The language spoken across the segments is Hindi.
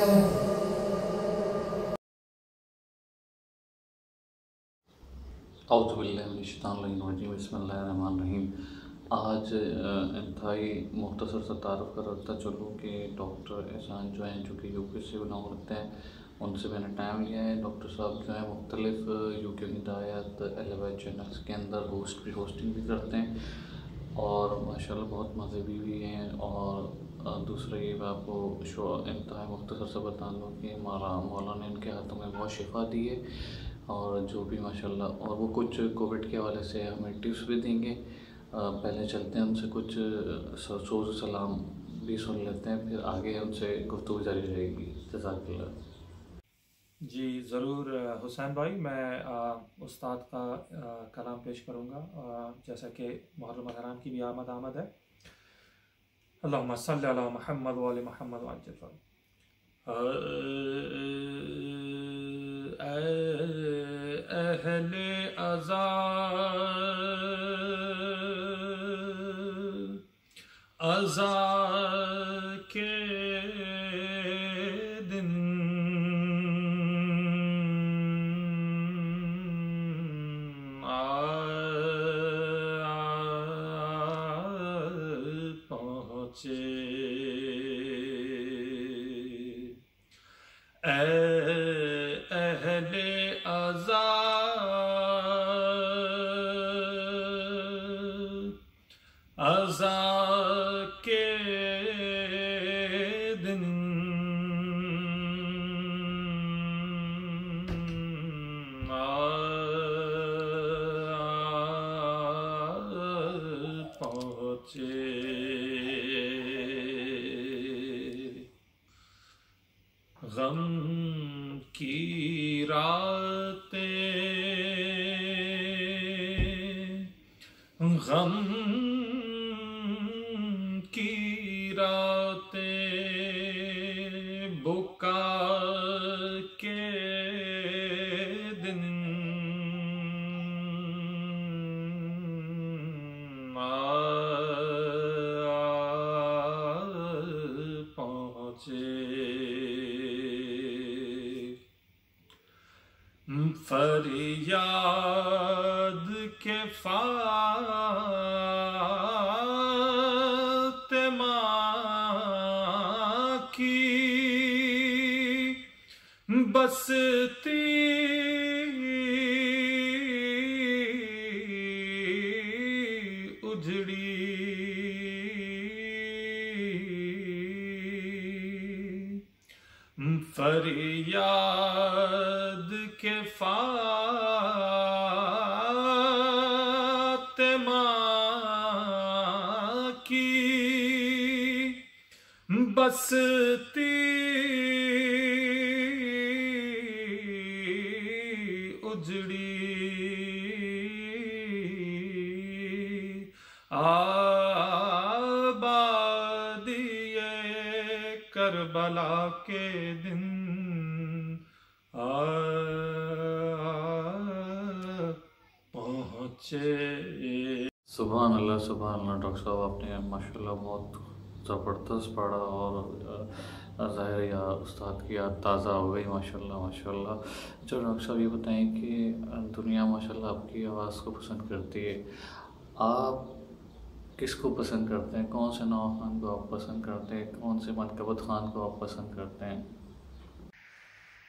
बसमीम आज इंतहाई मुख्तसर सा तारफ़ कर रखता चलो कि डॉक्टर एहसान जो हैं, जो कि यू के से बिलोंग रखते हैं, उनसे मैंने टाइम लिया है। डॉक्टर साहब जो हैं, मुख्तलिफ़ यू के हिदायत एलेवा चैनल्स के अंदर होस्ट, भी होस्टिंग भी करते हैं और माशाल्लाह बहुत मज़ेबी भी हैं और दूसरा ये मैं आपको शो इंतहा मुख्तर से बता दूँ कि मारा मौला ने इनके हाथों में बहुत शिफा दी है और जो भी माशाल्लाह, और वो कुछ कोविड के हवाले से हमें टिप्स भी देंगे। पहले चलते हैं उनसे कुछ सोज सलाम भी सुन लेते हैं, फिर आगे उनसे गुफ्तु जारी रहेगी। जजाकल्ला जी, ज़रूर हुसैन भाई, मैं उस्ताद का कलाम पेश करूँगा। जैसा कि मुहर्रम हराम की भी आमद आमद है। अल्लाह सल महमद वाल महमद वाजल अहले अज़ा अज़ा के अज़ा के दिन पहुँचे गम की रातें गम फरियाद के फातिमा की बसती फरियाद के फातिमा की बसती के दिन पहुँचे। सुबह अल्लाह सुबह अल्लाह डॉक्टर साहब, आपने माशाल्लाह बहुत ज़बरदस्त पढ़ा और ज़ाहिर या उस्ताद की याद ताज़ा हो गई, माशाल्लाह माशाल्लाह। चलो डॉक्टर साहब, ये बताएँ कि दुनिया माशाल्लाह आपकी आवाज़ को पसंद करती है। आप किसको पसंद करते हैं? कौन से नवा खान को आप पसंद करते हैं? कौन से मनकबत खान को आप पसंद करते हैं?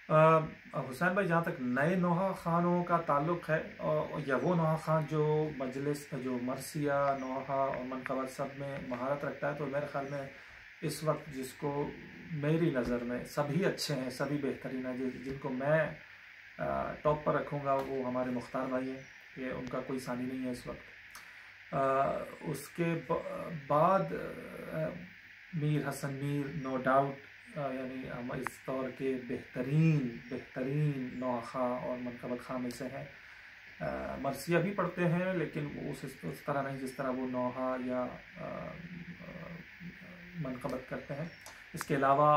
हुसैन भाई, जहाँ तक नए नोहा खानों का ताल्लुक है और या वो नोहा खान जो मजलिस, जो मरसिया नोहा और मनकबत सब में महारत रखता है तो मेरे ख्याल में इस वक्त जिसको मेरी नज़र में सभी अच्छे हैं, सभी बेहतरीन हैं जिनको मैं टॉप पर रखूँगा, वो हमारे मुख्तार भाई हैं। ये उनका कोई सानी नहीं है इस वक्त। उसके बाद मीर हसन मीर नो डाउट यानी हम इस दौर के बेहतरीन बेहतरीन नौखा और मनकबत खां में से हैं। मरसिया भी पढ़ते हैं, लेकिन उस उस तरह नहीं जिस तरह वो नौहा या मनकबत करते हैं। इसके अलावा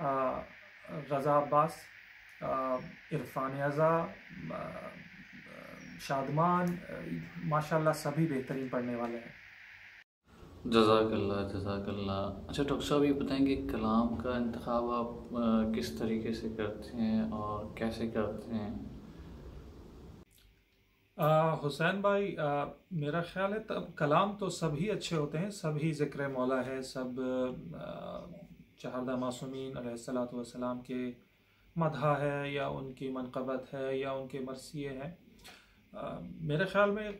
रज़ा अब्बास इरफान अज़ा शादमान माशाल्लाह सभी बेहतरीन पढ़ने वाले हैं। जजाकल्ला जजाकल्ला अच्छा डॉक्टर साहब ये बताएँगे कलाम का इंतखब आप किस तरीके से करते हैं और कैसे करते हैं? हुसैन भाई आ, मेरा ख्याल है तब कलाम तो सभी अच्छे होते हैं सभी ज़िक्र मौला है सब चहरदा मासूमिन सलाम के मदहा है या उनकी मनकबत है या उनके मरसिए हैं। मेरे ख्याल में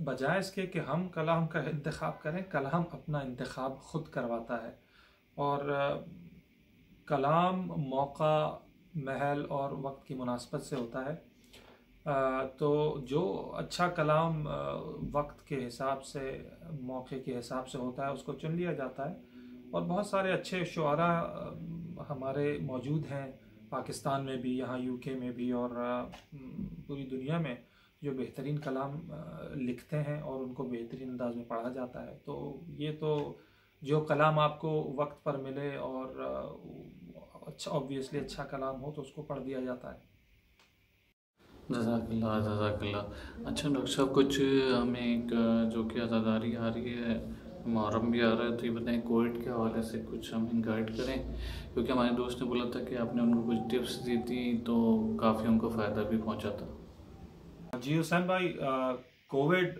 बजाय इसके कि हम कलाम का इंतखब करें, कलाम अपना इंतखब ख़ुद करवाता है। और कलाम मौका, महल और वक्त की मुनासबत से होता है। तो जो अच्छा कलाम वक्त के हिसाब से, मौके के हिसाब से होता है, उसको चुन लिया जाता है। और बहुत सारे अच्छे शुरा हमारे मौजूद हैं पाकिस्तान में भी, यहाँ यूके में भी और पूरी दुनिया में जो बेहतरीन कलाम लिखते हैं और उनको बेहतरीन अंदाज में पढ़ा जाता है। तो ये तो जो कलाम आपको वक्त पर मिले और अच्छा ऑब्वियसली अच्छा कलाम हो तो उसको पढ़ दिया जाता है। जजाकल्ला जजाकल्ला अच्छा डॉक्टर साहब, कुछ हमें एक जो कि आज़ादारी आ रही है मुहर्रम भी आ रहा है तो ये बताएँ कोविड के हवाले से कुछ हमें गाइड करें? क्योंकि हमारे दोस्त ने बोला था कि आपने उनको कुछ टिप्स दी थी तो काफ़ी उनको फ़ायदा भी पहुँचा था। जी, हुसैन भाई कोविड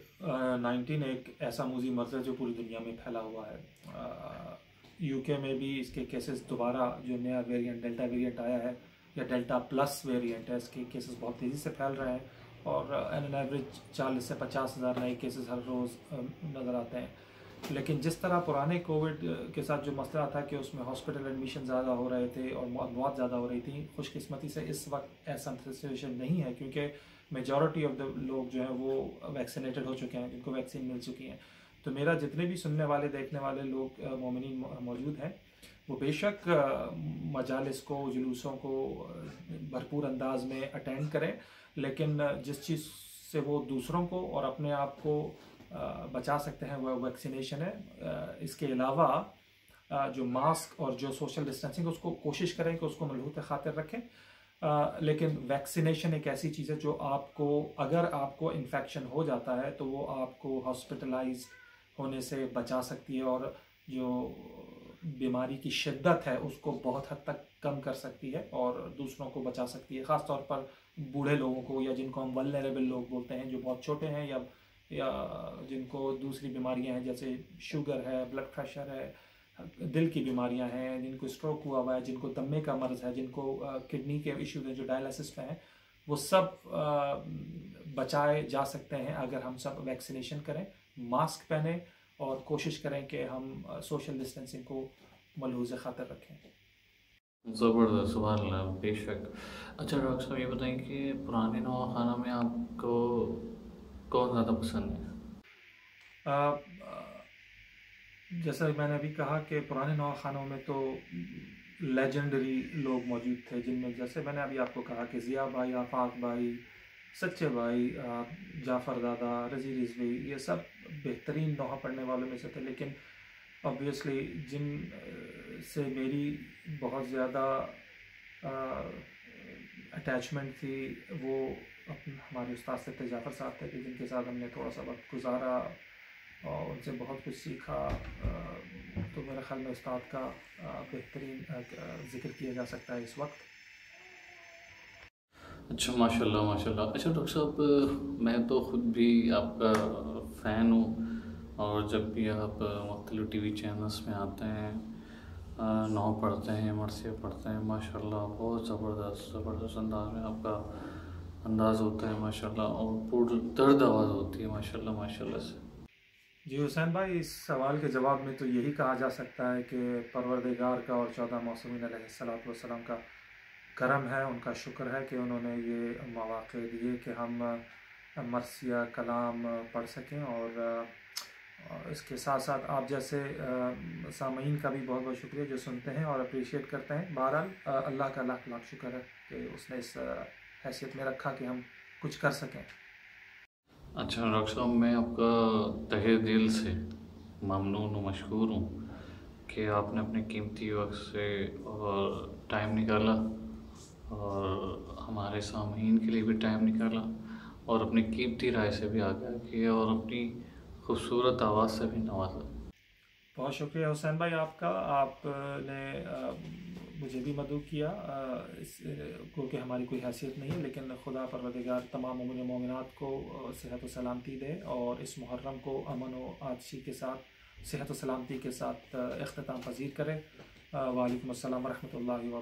नाइन्टीन एक ऐसा मूजी मर्ज है जो पूरी दुनिया में फैला हुआ है। यूके में भी इसके केसेस दोबारा जो नया वेरिएंट डेल्टा वेरिएंट आया है, या डेल्टा प्लस वेरिएंट है, इसके केसेस बहुत तेज़ी से फैल रहे हैं। और एन एन एवरेज चालीस से पचास हज़ार नए केसेस हर रोज़ नज़र आते हैं। लेकिन जिस तरह पुराने कोविड के साथ जो मसला था कि उसमें हॉस्पिटल एडमिशन ज़्यादा हो रहे थे और बहुत ज़्यादा हो रही थी, खुशकस्मती से इस वक्त ऐसा सिचुएशन नहीं है क्योंकि मेजॉरिटी ऑफ़ द लोग जो हैं वो वैक्सीनेटेड हो चुके हैं, जिनको वैक्सीन मिल चुकी है। तो मेरा जितने भी सुनने वाले, देखने वाले लोग मोमिन मौजूद हैं, वो बेशक मजालस को, जुलूसों को भरपूर अंदाज में अटेंड करें, लेकिन जिस चीज़ से वो दूसरों को और अपने आप को बचा सकते हैं, वह वैक्सीनेशन है। इसके अलावा जो मास्क और जो सोशल डिस्टेंसिंग उसको कोशिश करें कि उसको मलहूत खातिर रखें। लेकिन वैक्सीनेशन एक ऐसी चीज़ है जो आपको, अगर आपको इन्फेक्शन हो जाता है तो वो आपको हॉस्पिटलाइज होने से बचा सकती है और जो बीमारी की शिद्दत है, उसको बहुत हद तक कम कर सकती है और दूसरों को बचा सकती है। ख़ास तौर पर बूढ़े लोगों को या जिनको हम वलनरेबल लोग बोलते हैं, जो बहुत छोटे हैं या या जिनको दूसरी बीमारियाँ हैं, जैसे शुगर है ब्लड प्रेशर है, दिल की बीमारियाँ हैं, जिनको स्ट्रोक हुआ हुआ है, जिनको दमे का मर्ज़ है, जिनको किडनी के इश्यूज़ हैं, जो डायलिसिस पे हैं, वो सब बचाए जा सकते हैं अगर हम सब वैक्सीनेशन करें मास्क पहने और कोशिश करें कि हम सोशल डिस्टेंसिंग को मलहूज ख़ातर रखें। ज़बरदस्त सुबह बेशक। अच्छा डॉक्टर साहब, ये बताएँ कि पुराने नवा खाना में आपको कौन ज़्यादा पसंद है? जैसा मैंने अभी कहा कि पुराने नवा खानों में तो लेजेंडरी लोग मौजूद थे, जिनमें जैसे मैंने अभी आपको कहा कि ज़िया भाई, आफाक भाई, सच्चे भाई जाफ़र दादा, रज़ी रिजवी, ये सब बेहतरीन नोहा पढ़ने वालों में से थे। लेकिन ऑब्वियसली जिन से मेरी बहुत ज़्यादा अटैचमेंट थी वो अपने, हमारे उस्ताद से जाफ़र साहब थे जिनके साथ हमने थोड़ा सा वक्त गुजारा और उनसे बहुत कुछ सीखा। तो मेरे ख्याल में उस्ताद का बेहतरीन ज़िक्र किया जा सकता है इस वक्त। अच्छा माशाल्लाह माशाल्लाह। अच्छा डॉक्टर साहब, मैं तो ख़ुद भी आपका फ़ैन हूँ और जब भी आप मुख्तलिफ़ टी वी चैनल्स में आते हैं नौ पढ़ते हैं, मरसिया पढ़ते हैं, माशाल्लाह, बहुत ज़बरदस्त ज़बरदस्त अंदाज में आपका अंदाज होता है, माशाल्लाह, और पूरी, दर्द आवाज़ होती है, माशाल्लाह माशाल्लाह से। जी हुसैन भाई, इस सवाल के जवाब में तो यही कहा जा सकता है कि परवरदिगार का और चौदह मौसमी सलाम का करम है, उनका शुक्र है कि उन्होंने ये मौाक़े दिए कि हम मरसिया कलाम पढ़ सकें और इसके साथ साथ आप जैसे सामीन का भी बहुत बहुत शुक्रिया जो सुनते हैं और अप्रिशिएट करते हैं। बहरहाल अल्लाह का लाख लाख शुक्र है कि उसने इस हैसियत में रखा कि हम कुछ कर सकें। अच्छा डॉक्टर साहब, मैं आपका तहे दिल से ममनून और मशहूर हूँ कि आपने अपने कीमती वक्त से और टाइम निकाला और हमारे सामीन के लिए भी टाइम निकाला और अपनी कीमती राय से भी आगाह किया और अपनी खूबसूरत आवाज़ से भी नवाजा बहुत शुक्रिया हुसैन भाई आपका। आपने मुझे भी मदू किया इस क्योंकि हमारी कोई हैसियत नहीं है लेकिन खुदा परवदिगार तमाम उमिन मोमिनत को सेहत व सलामती दे और इस मुहर्रम को अमन व आदशी के साथ सेहत व सलामती के साथ अख्ताम पजीर करें। वालेकुम अस्सलाम वरहमतुल्लाहि व